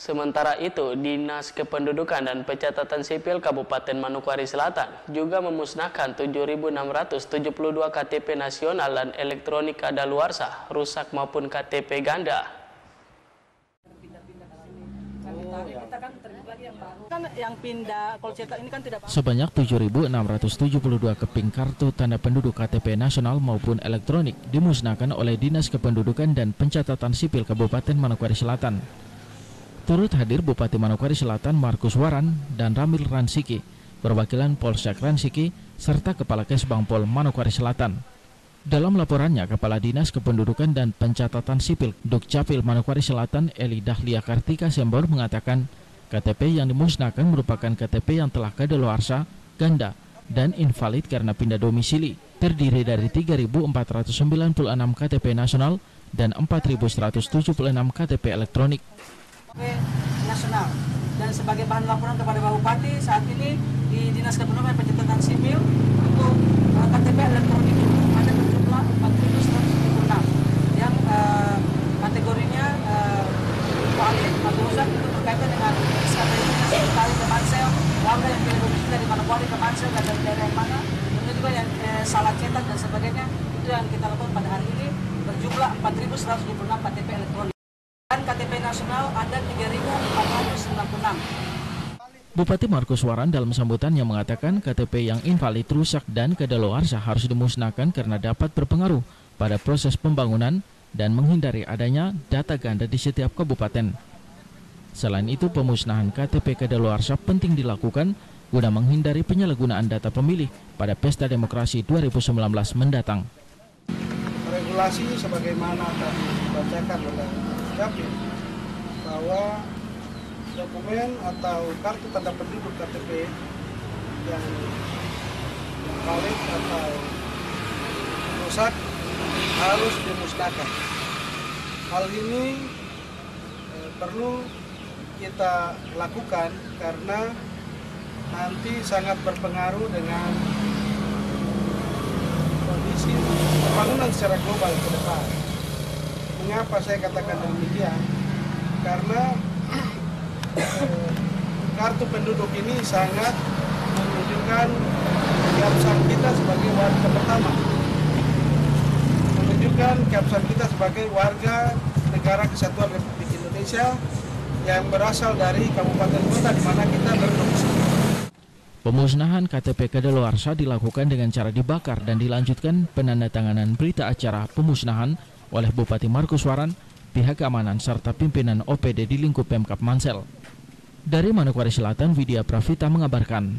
Sementara itu, Dinas Kependudukan dan Pencatatan Sipil Kabupaten Manokwari Selatan juga memusnahkan 7.672 KTP nasional dan elektronik kadaluarsa, rusak maupun KTP ganda. kan kan Sebanyak 7.672 keping kartu tanda penduduk KTP nasional maupun elektronik dimusnahkan oleh Dinas Kependudukan dan Pencatatan Sipil Kabupaten Manokwari Selatan. Turut hadir Bupati Manokwari Selatan Markus Waran dan Ramil Ransiki, perwakilan Polsek Ransiki, serta Kepala Kesbang Pol Manokwari Selatan. Dalam laporannya, Kepala Dinas Kependudukan dan Pencatatan Sipil Dukcapil Manokwari Selatan Eli Dahlia Kartika Sembor mengatakan KTP yang dimusnahkan merupakan KTP yang telah kadaluarsa, ganda, dan invalid karena pindah domisili, terdiri dari 3.496 KTP nasional dan 4.176 KTP elektronik. Nasional dan sebagai bahan laporan kepada Bapak Bupati saat ini di Dinas Kependudukan Pencatatan Sipil untuk uh, KTP elektronik ada berjumlah 4.176 yang uh, kategorinya uh, atau rusak itu berkaitan dengan SKP sekali ke Pansel, warga yang domisili dari Manokwari ke Pansel dan dari daerah yang mana, kemudian juga yang eh, salah cetak dan sebagainya itu yang kita lakukan pada hari ini berjumlah 4.126 KTP elektronik dan KTP nasional ada 3.496. Bupati Markus Waran dalam sambutannya mengatakan KTP yang invalid, rusak, dan kadaluarsa harus dimusnahkan karena dapat berpengaruh pada proses pembangunan dan menghindari adanya data ganda di setiap kabupaten. Selain itu, pemusnahan KTP kadaluarsa penting dilakukan guna menghindari penyalahgunaan data pemilih pada Pesta Demokrasi 2019 mendatang. regulasi sebagaimana tadi dibacakan oleh Capil bahwa dokumen atau kartu tanda penduduk KTP yang valid atau rusak harus dimusnahkan. Hal ini eh, perlu kita lakukan karena nanti sangat berpengaruh dengan kondisi pembangunan secara global ke depan. Mengapa saya katakan demikian? Karena kartu penduduk ini sangat menunjukkan keabsahan kita sebagai warga pertama. Menunjukkan keabsahan kita sebagai warga negara kesatuan Republik Indonesia yang berasal dari kabupaten kota di mana kita berdomisili. Pemusnahan KTP kadaluarsa dilakukan dengan cara dibakar dan dilanjutkan penandatanganan berita acara pemusnahan oleh Bupati Markus Waran, pihak keamanan serta pimpinan OPD di lingkup Pemkap Mansel. Dari Manokwari Selatan, Widya Pravita mengabarkan.